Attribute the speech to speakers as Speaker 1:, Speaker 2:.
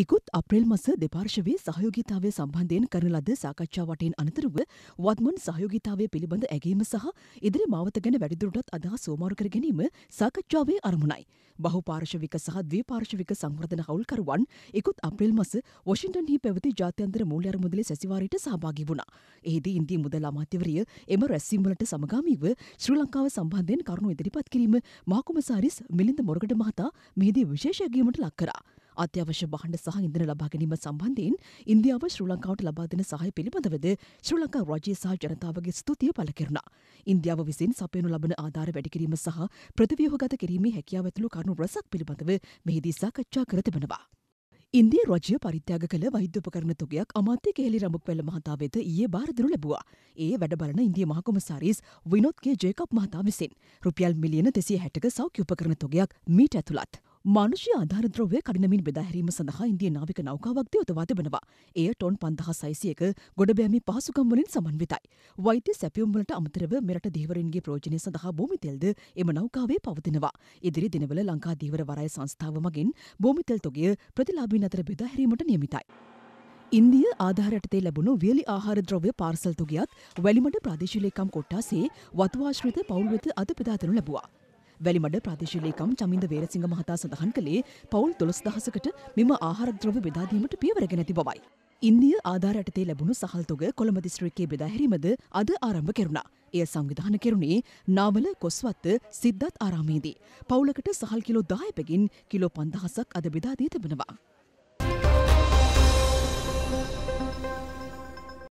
Speaker 1: ඉකුත් අප්‍රේල් මස දෙපාර්ශවයේ සහයෝගිතාවය සම්බන්ධයෙන් කරන ලද සාකච්ඡා වටයෙන් අනතුරුව වත්මන් සහයෝගිතාවය පිළිබඳ ඇගීම සහ ඉදිරි මාවත ගැන වැඩිදුරටත් අදහස් සෝමාරු කර ගැනීම සාකච්ඡාවේ අරමුණයි. බහුපාර්ශවික සහ ද්විපාර්ශවික සංවර්ධන හවුල්කරුවන් ඉකුත් අප්‍රේල් මස වොෂින්ටන්හි පැවති ජාත්‍යන්තර මූල්‍ය අරමුදලේ සැසිවාරයට සහභාගී වුණා. එහිදී ඉන්දිය මුදල් අමාත්‍යවරිය එම රැස්වීම්වලට සමගාමීව ශ්‍රී ලංකාව සම්බන්ධයෙන් කරුණු ඉදිරිපත් කිරීම මහකුමසාරිස් මිලින්ද මොරගඩ මහතා මෙහිදී විශේෂ ඇගීමට ලක් කරා. අත්‍යවශ්‍ය බහණ්ඩ සහ ඉන්ධන ලබා ගැනීම සම්බන්ධයෙන් ඉන්දියාව ශ්‍රී ලංකාවට ලබා දෙන සහය පිළිබඳවද ශ්‍රී ලංකා රජය සහ ජනතාවගේ ස්තුතිය පළ කෙරුණා. ඉන්දියාව විසින් සපයනු ලබන ආධාර වැඩි කිරීම සහ ප්‍රතිව්‍යුහගත කිරීමේ හැකියාව ඇතුළු කරුණු රැසක් පිළිබඳව මෙහිදී සාකච්ඡා කර තිබෙනවා. ඉන්දිය රජය පරිත්‍යාග කළ වෛද්‍යපකරණ තුගයක් අමාත්‍ය කේලි රමුක්වැල්ල මහතා වෙත ඊයේ බාරදිනු ලැබුවා. ඒ වැඩ බලන ඉන්දිය මහකොමසාරිස් විනෝත් කේ ජේකබ් මහතා විසින් රුපියල් මිලියන 260ක සෞඛ්‍ය උපකරණ තුගයක් මීට ඇතුළත්. මානුෂ්‍ය ආධාරද්‍රව්‍ය කඩිනමින් බෙදාහැරීම සඳහා ඉන්දිය නාවික නෞකාවක් යොදවා තිබෙනවා. එය ටොන් පන්දහස් සයිසියක ගොඩබෑමි පහසුකම් වලින් සමන්විතයි. වෛද්‍ය සැපියුම් වලට අමතරව මෙරට දීවරින්ගේ ප්‍රයෝජනය සඳහා භූමිතෙල්ද එම නෞකාවේ පවතිනවා. ඉදිරි දිනවල ලංකා දීවර වරාය සංස්ථාව මගින් භූමිතෙල් තොගය ප්‍රතිලාභීන් අතර බෙදාහැරීමට නියමිතයි. ඉන්දිය ආධාරයටතේ ලැබුණු වියලි ආහාර ද්‍රව්‍ය පාර්සල් තුගයක් වැලිමඩ ප්‍රාදේශීලේකම් කොට්ටාසේ වතුවාශ්‍රිත පවුල් වෙත අද බෙදාදනු ලැබුවා. වැලිමඩ ප්‍රාදේශීලේකම් චමින්ද වේරසිංහ මහතා සඳහන් කළේ පවුල් දොළොස් දහසකට මෙම ආහාරද්‍රව්‍ය බෙදාදීමට පියවරගෙන ඇති බවයි. ඉන්දිය ආධාර යටතේ ලැබුණු සහල්තොග කොළඹ දිස්ත්‍රික්කයේ බෙදා හැරීමද අද ආරම්භ කෙරුණා. එය සංවිධාන කෙරුණේ නාවල කොස්වත්ත සිද්ධත් ආරාමේදී. පවුලකට සහල් කිලෝ 10 පැකින් කිලෝ 5000ක් අද බෙදා දී තිබෙනවා.